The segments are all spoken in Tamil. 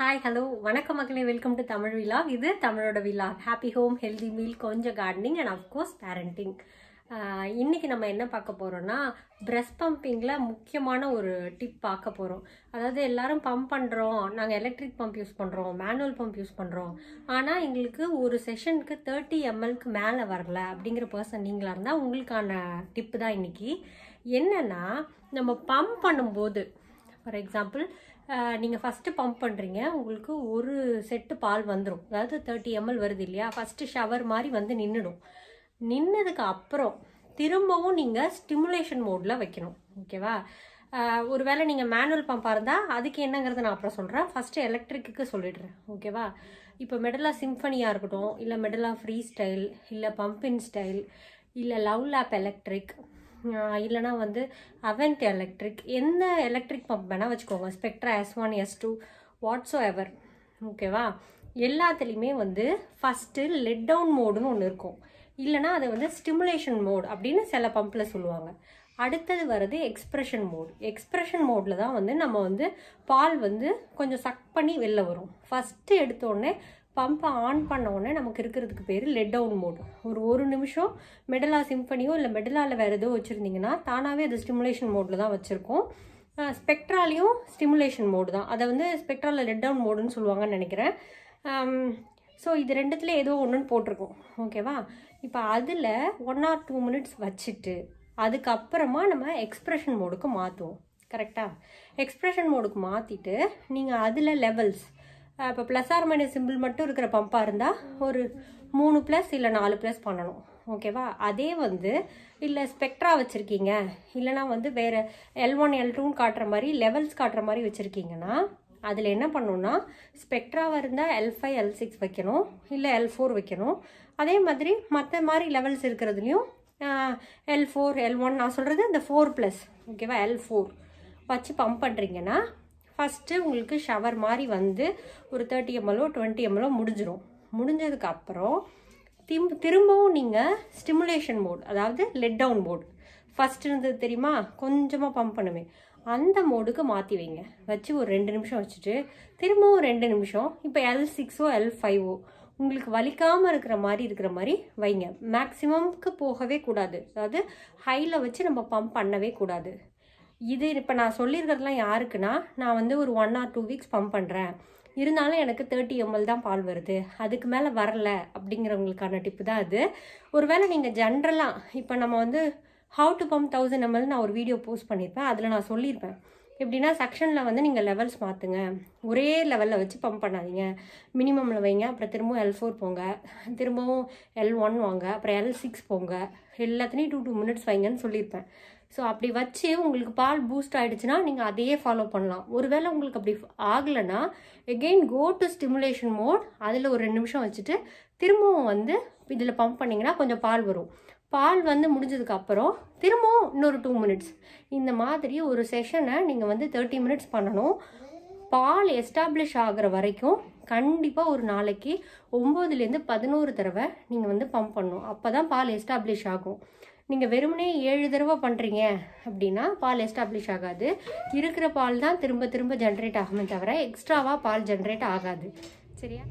ஹாய் ஹலோ வணக்கம் மக்களே வெல்கம் டு தமிழ் விழா இது தமிழோட விழா ஹாப்பி ஹோம் ஹெல்தி மீல் கொஞ்சம் gardening and of course parenting இன்றைக்கி நம்ம என்ன பார்க்க போகிறோன்னா ப்ரெஸ் பம்பிங்கில் முக்கியமான ஒரு டிப் பார்க்க போகிறோம் அதாவது எல்லாரும் பம்ப் பண்ணுறோம் நாங்கள் எலக்ட்ரிக் பம்ப் யூஸ் பண்ணுறோம் மேனுவல் பம்ப் யூஸ் பண்ணுறோம் ஆனால் எங்களுக்கு ஒரு செஷனுக்கு தேர்ட்டி எம்எல்க்கு மேலே வரல அப்படிங்கிற பர்சன் நீங்களாக இருந்தால் உங்களுக்கான டிப்பு தான் இன்றைக்கி என்னென்னா நம்ம பம்ப் பண்ணும்போது ஃபார் எக்ஸாம்பிள் நீங்கள் ஃபஸ்ட்டு பம்ப் பண்ணுறீங்க உங்களுக்கு ஒரு செட்டு பால் வந்துடும் அதாவது தேர்ட்டி எம்எல் வருது இல்லையா? ஃபஸ்ட்டு ஷவர் மாதிரி வந்து நின்றுடும் நின்னதுக்கு அப்புறம் திரும்பவும் நீங்கள் ஸ்டிமுலேஷன் மோடில் வைக்கணும். ஓகேவா ஒரு வேளை நீங்கள் மேனுவல் பம்பாக இருந்தால் அதுக்கு என்னங்கிறத நான் அப்புறம் சொல்கிறேன் ஃபஸ்ட்டு எலக்ட்ரிக்கு சொல்லிடுறேன். ஓகேவா இப்போ மெடலாக சிம்ஃபனியாக இருக்கட்டும் இல்லை மெடலாக ஃப்ரீ ஸ்டைல் இல்லை பம்பின் ஸ்டைல் இல்லை லவ் லேப் எலக்ட்ரிக் இல்லைனா வந்து அவென்ட் எலக்ட்ரிக் எந்த எலக்ட்ரிக் பம்ப் வேணால் வச்சுக்கோங்க. Spectra S one S two whatsoever ஓகேவா எல்லாத்துலேயுமே வந்து ஃபஸ்ட்டு லெட் டவுன் மோடுன்னு ஒன்று இருக்கும். இல்லைனா அதை வந்து ஸ்டிமுலேஷன் மோட் அப்படின்னு சில பம்பில் சொல்லுவாங்க. அடுத்தது வர்றது எக்ஸ்ப்ரெஷன் மோட் எக்ஸ்ப்ரெஷன் மோடில் தான் வந்து நம்ம வந்து பால் வந்து கொஞ்சம் சக் பண்ணி வெளில வரும். ஃபஸ்ட்டு எடுத்தோடனே பம்பை ஆன் பண்ண உடனே நமக்கு இருக்கிறதுக்கு பேர் லெட் டவுன் மோடு ஒரு ஒரு நிமிஷம் மெடலா சிம்பனியோ இல்லை மெடலாவில் வேறு எதோ வச்சுருந்தீங்கன்னா தானாகவே அது ஸ்டிமுலேஷன் மோடில் தான் வச்சுருக்கோம். ஸ்பெக்ட்ராலையும் ஸ்டிமுலேஷன் மோடு தான். அதை வந்து ஸ்பெக்ட்ராவில் லெட் டவுன் மோடுன்னு சொல்லுவாங்கன்னு நினைக்கிறேன். ஸோ இது ரெண்டுத்துல ஏதோ ஒன்றுன்னு போட்டிருக்கோம். ஓகேவா இப்போ அதில் ஒன் ஆர் டூ மினிட்ஸ் வச்சுட்டு அதுக்கப்புறமா நம்ம எக்ஸ்ப்ரெஷன் மோடுக்கு மாற்றுவோம் கரெக்டாக எக்ஸ்ப்ரெஷன் மோடுக்கு மாற்றிட்டு நீங்கள் அதில் லெவல்ஸ் இப்போ ப்ளஸ் ஆர் மைனஸ் சிம்பிள் மட்டும் இருக்கிற பம்பாக இருந்தால் ஒரு மூணு ப்ளஸ் இல்லை நாலு ப்ளஸ் பண்ணணும். ஓகேவா அதே வந்து இல்லை ஸ்பெக்ட்ரா வச்சுருக்கீங்க. இல்லைனா வந்து வேறு எல் ஒன் எல் டூன்னு காட்டுற மாதிரி லெவல்ஸ் காட்டுற மாதிரி வச்சுருக்கீங்கன்னா அதில் என்ன பண்ணணும்னா ஸ்பெக்ட்ராவாக இருந்தால் எல் ஃபைவ் எல் சிக்ஸ் வைக்கணும். இல்லை எல் ஃபோர் வைக்கணும். அதே மாதிரி மற்ற மாதிரி லெவல்ஸ் இருக்கிறதுலையும் எல் ஃபோர் எல் ஒன் நான் சொல்கிறது இந்த ஃபோர் ப்ளஸ் ஓகேவா எல் ஃபோர் வச்சு பம்ப் பண்ணுறீங்கன்னா ஃபஸ்ட்டு உங்களுக்கு ஷவர் மாதிரி வந்து ஒரு தேர்ட்டி எம்எல்ஓ டுவெண்ட்டி எம்எல்ஓ முடிஞ்சிடும் முடிஞ்சதுக்கு அப்புறம் திம் திரும்பவும் நீங்கள் ஸ்டிமுலேஷன் மோட் அதாவது லெட் டவுன் மோட் ஃபஸ்ட் இருந்தது தெரியுமா? கொஞ்சமாக பம்ப் பண்ணுவேன். அந்த மோடுக்கு மாற்றி வைங்க. வச்சு ஒரு ரெண்டு நிமிஷம் வச்சுட்டு திரும்பவும் ரெண்டு நிமிஷம். இப்போ எல் சிக்ஸோ எல் ஃபைவோ உங்களுக்கு வலிக்காமல் இருக்கிற மாதிரி இருக்கிற மாதிரி வைங்க. மேக்ஸிமம்க்கு போகவே கூடாது. அதாவது ஹையில் வச்சு நம்ம பம்ப் பண்ணவே கூடாது. இது இப்போ நான் சொல்லியிருக்கிறதுலாம் யாருக்குன்னா நான் வந்து ஒரு one or two weeks pump பண்ணுறேன் இருந்தாலும் எனக்கு தேர்ட்டி எம்எல் தான் பால் வருது. அதுக்கு மேலே வரல அப்படிங்கிறவங்களுக்கான டிப்பு தான் அது. ஒருவேளை நீங்கள் ஜென்ரலாக இப்போ நம்ம வந்து how to pump thousand ML நான் ஒரு வீடியோ போஸ்ட் பண்ணியிருப்பேன் அதில் நான் சொல்லியிருப்பேன் எப்படின்னா செக்ஷனில் வந்து நீங்கள் லெவல்ஸ் மாற்றுங்க ஒரே லெவலில் வச்சு பம்ப் பண்ணாதீங்க. மினிமமில் வைங்க அப்புறம் திரும்பவும் எல் ஃபோர் போங்க. திரும்பவும் எல் ஒன் வாங்க அப்புறம் எல் சிக்ஸ் போங்க. எல்லாத்துலேயும் டூ டூ மினிட்ஸ் வைங்கன்னு சொல்லியிருப்பேன். ஸோ அப்படி வச்சு உங்களுக்கு பால் பூஸ்ட் ஆகிடுச்சுன்னா நீங்கள் அதையே ஃபாலோ பண்ணலாம். ஒருவேளை உங்களுக்கு அப்படி ஆகலைன்னா again go to stimulation mode அதில் ஒரு ரெண்டு நிமிஷம் வச்சுட்டு திரும்பவும் வந்து இதில் பம்ப் பண்ணிங்கன்னா கொஞ்சம் பால் வரும். பால் வந்து முடிஞ்சதுக்கப்புறம் திரும்பவும் இன்னொரு டூ மினிட்ஸ் இந்த மாதிரி ஒரு செஷனை நீங்கள் வந்து தேர்ட்டி மினிட்ஸ் பண்ணணும். பால் எஸ்டாப்ளிஷ் ஆகிற வரைக்கும் கண்டிப்பாக ஒரு நாளைக்கு ஒம்போதுலேருந்து பதினோரு தடவை நீங்கள் வந்து பம்ப் பண்ணணும். அப்போ தான் பால் எஸ்டாப்ளிஷ் ஆகும். நீங்கள் வெறுமனே ஏழு தடவை பண்ணுறீங்க அப்படின்னா பால் எஸ்டாப்ளிஷ் ஆகாது. இருக்கிற பால் தான் திரும்ப திரும்ப ஜென்ரேட் ஆகுமே தவிர எக்ஸ்ட்ராவாக பால் ஜென்ரேட் ஆகாது. சரியா?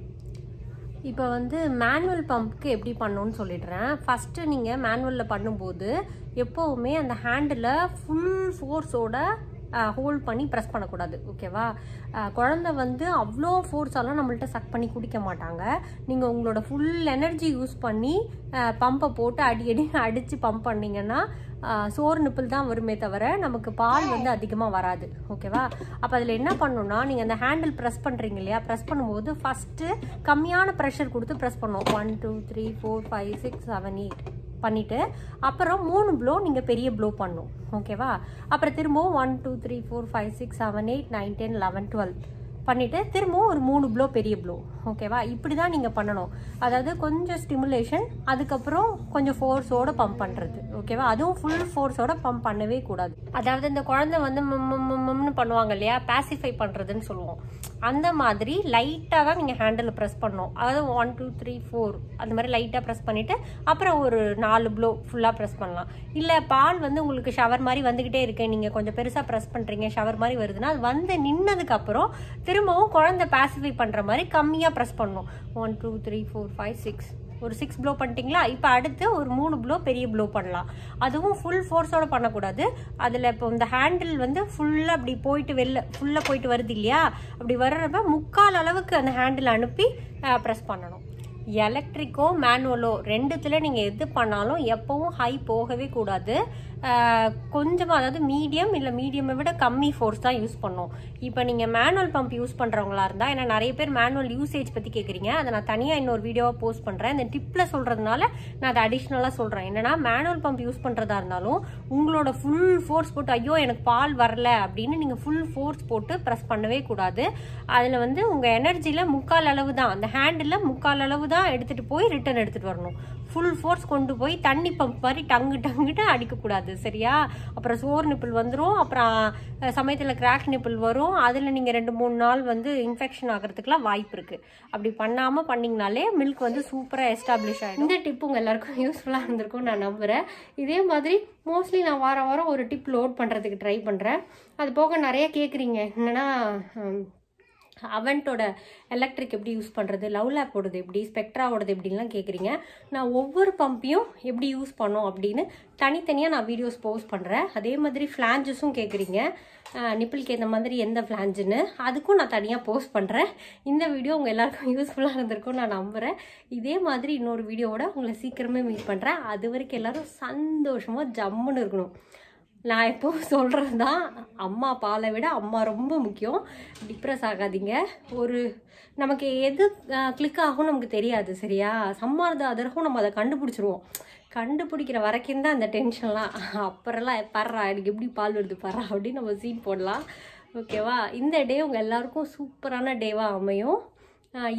இப்போ வந்து மேனுவல் பம்ப்க்கு எப்படி பண்ணணும்னு சொல்லிடுறேன். ஃபஸ்ட்டு நீங்கள் மேனுவலில் பண்ணும்போது எப்போவுமே அந்த ஹேண்டில் ஃபுல் ஃபோர்ஸோட ஹோல்ட் பண்ணி ப்ரெஸ் பண்ணக்கூடாது ஓகேவா குழந்த வந்து அவ்வளோ ஃபோர்ஸாலாம் நம்மள்ட்ட சக் பண்ணி குடிக்க மாட்டாங்க. நீங்கள் உங்களோட ஃபுல் எனர்ஜி யூஸ் பண்ணி பம்பை போட்டு அடி அடி அடித்து பம்ப் பண்ணிங்கன்னா சோறு நிப்பிள் தான் வருமே தவிர நமக்கு பால் வந்து அதிகமாக வராது ஓகேவா அப்போ அதில் என்ன பண்ணணும்னா நீங்கள் அந்த ஹேண்டில் ப்ரெஸ் பண்ணுறீங்க இல்லையா? ப்ரெஸ் பண்ணும்போது ஃபஸ்ட்டு கம்மியான ப்ரெஷர் கொடுத்து ப்ரெஸ் பண்ணணும் one two three four five six seven eight பண்ணிவிட்டு அப்புறம் மூணு ப்ளோ நீங்கள் பெரிய ப்ளோ பண்ணும். ஓகேவா அப்புறம் திரும்பவும் one two three four five six seven eight nine ten eleven twelve பண்ணிவிட்டு திரும்பவும் ஒரு மூணு ப்ளோ பெரிய ப்ளோ ஓகேவா இப்படி தான் நீங்கள் பண்ணணும். அதாவது கொஞ்சம் ஸ்டிமுலேஷன் அதுக்கப்புறம் கொஞ்சம் ஃபோர்ஸோட பம்ப் பண்ணுறது ஓகேவா? அதுவும் ஃபுல் ஃபோர்ஸோட பம்ப் பண்ணவே கூடாது. அதாவது இந்த குழந்தை வந்து மம்னு பண்ணுவாங்க இல்லையா? பேசிஃபை பண்ணுறதுன்னு சொல்லுவோம். அந்த மாதிரி லைட்டாக தான் நீங்கள் ஹேண்டில் ப்ரெஸ் பண்ணணும். அதாவது ஒன் டூ த்ரீ ஃபோர் அந்த மாதிரி லைட்டாக ப்ரெஸ் பண்ணிவிட்டு அப்புறம் ஒரு நாலு ப்ளோ ஃபுல்லாக ப்ரெஸ் பண்ணலாம். இல்லை பால் வந்து உங்களுக்கு ஷவர் மாதிரி வந்துக்கிட்டே இருக்கு. நீங்கள் கொஞ்சம் பெருசாக ப்ரெஸ் பண்ணுறீங்க ஷவர் மாதிரி வருதுன்னா அது வந்து நின்னதுக்கப்புறம் திரும்பவும் குழந்தை பேசிஃபை பண்ணுற மாதிரி கம்மியாக ப்ரெஸ் பண்ணணும். One two three four five six ஒரு சிக்ஸ் ப்ளோ பண்ணிட்டீங்களா? இப்போ அடுத்து ஒரு மூணு ப்ளோ பெரிய ப்ளோ பண்ணலாம். அதுவும் ஃபுல் ஃபோர்ஸோட பண்ணக்கூடாது. அதில் இப்போ இந்த ஹேண்டில் வந்து ஃபுல்லாக அப்படி போயிட்டு வெளில ஃபுல்லாக போயிட்டு வருது இல்லையா? அப்படி வர்றப்ப முக்கால் அளவுக்கு அந்த ஹேண்டில் அனுப்பி ப்ரெஸ் பண்ணணும். எலக்ட்ரிக்கோ மேனுவலோ ரெண்டுத்தில் நீங்கள் எது பண்ணாலும் எப்போவும் ஹை போகவே கூடாது. கொஞ்சமாக அதாவது மீடியம் இல்லை மீடியமை விட கம்மி ஃபோர்ஸ் தான் யூஸ் பண்ணும். இப்போ நீங்கள் மேனுவல் பம்ப் யூஸ் பண்ணுறவங்களா இருந்தால் ஏன்னா நிறைய பேர் மேனுவல் யூசேஜ் பற்றி கேட்குறீங்க அதை நான் தனியாக இன்னொரு வீடியோவாக போஸ்ட் பண்ணுறேன் இந்த டிப்பில் சொல்கிறதுனால நான் அதை அடிஷ்னலாக சொல்கிறேன் என்னென்னா மேனுவல் பம்ப் யூஸ் பண்ணுறதா இருந்தாலும் உங்களோட ஃபுல் ஃபோர்ஸ் போட்டு ஐயோ எனக்கு பால் வரல அப்படின்னு நீங்கள் ஃபுல் ஃபோர்ஸ் போட்டு ப்ரெஸ் பண்ணவே கூடாது. அதில் வந்து உங்கள் எனர்ஜியில் முக்கால் அளவு தான். அந்த ஹேண்டில் முக்கால் அளவு தான் எடுத்துகிட்டு போய் ரிட்டர்ன் எடுத்துகிட்டு வரணும். ஃபுல் ஃபோர்ஸ் கொண்டு போய் தண்ணி பம்ப் மாதிரி டங்கு டங்குட்டு அடிக்கக்கூடாது சரியா? அப்புறம் சோர் நிப்பிள் வந்துடும் அப்புறம் சமயத்தில் கிராக் நிப்பிள் வரும். அதில் நீங்கள் ரெண்டு மூணு நாள் வந்து இன்ஃபெக்ஷன் ஆகிறதுக்குலாம் வாய்ப்பு இருக்குது அப்படி பண்ணாமல் பண்ணிங்கனாலே மில்க் வந்து சூப்பராக எஸ்டாப்ளிஷ் ஆகிடும் இந்த டிப் உங்கள் எல்லாருக்கும் யூஸ்ஃபுல்லாக இருந்திருக்கும் நான் நம்புகிறேன் இதே மாதிரி மோஸ்ட்லி நான் வாரம் வாரம் ஒரு டிப் லோட் பண்ணுறதுக்கு ட்ரை பண்ணுறேன் அது போக நிறைய கேட்குறீங்க என்னென்னா அவன்ட்டோட எலக்ட்ரிக் எப்படி யூஸ் பண்ணுறது லவ் லேப்போடது எப்படி ஸ்பெக்ட்ராவோடது எப்படின்லாம் கேட்குறீங்க நான் ஒவ்வொரு பம்பையும் எப்படி யூஸ் பண்ணோம் அப்படின்னு தனித்தனியாக நான் வீடியோஸ் போஸ்ட் பண்ணுறேன் அதே மாதிரி ஃப்ளான்ஜஸும் கேட்குறீங்க நிப்பிளுக்கு ஏற்ற மாதிரி எந்த ஃப்ளான்ஜுன்னு அதுக்கும் நான் தனியாக போஸ்ட் பண்ணுறேன் இந்த வீடியோ உங்கள் எல்லாருக்கும் யூஸ்ஃபுல்லாக இருந்திருக்கும் நான் நம்புகிறேன் இதே மாதிரி இன்னொரு வீடியோவோட உங்களை சீக்கிரமே மீட் பண்ணுறேன் அது வரைக்கும் எல்லோரும் சந்தோஷமாக ஜம்முன்னு இருக்கணும். நான் எப்போ சொல்கிறது தான் அம்மா பாலை விட அம்மா ரொம்ப முக்கியம். டிப்ரெஸ் ஆகாதீங்க. ஒரு நமக்கு எது கிளிக் ஆகும் நமக்கு தெரியாது சரியா? சம்மார்த அதற்கும் நம்ம அதை கண்டுபிடிச்சிருவோம். கண்டுபிடிக்கிற வரைக்கும் தான் அந்த டென்ஷன்லாம் அப்புறம்லாம் பர்றா எனக்கு எப்படி பால் வருது பர்றா? அப்படின்னு நம்ம சீன் போடலாம். ஓகேவா இந்த டே உங்கள் எல்லாருக்கும் சூப்பரான டேவாக அமையும்.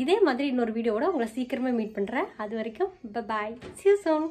இதே மாதிரி இன்னொரு வீடியோவோட உங்களை சீக்கிரமே மீட் பண்ணுறேன் அது வரைக்கும் பாய் சியூ சோன்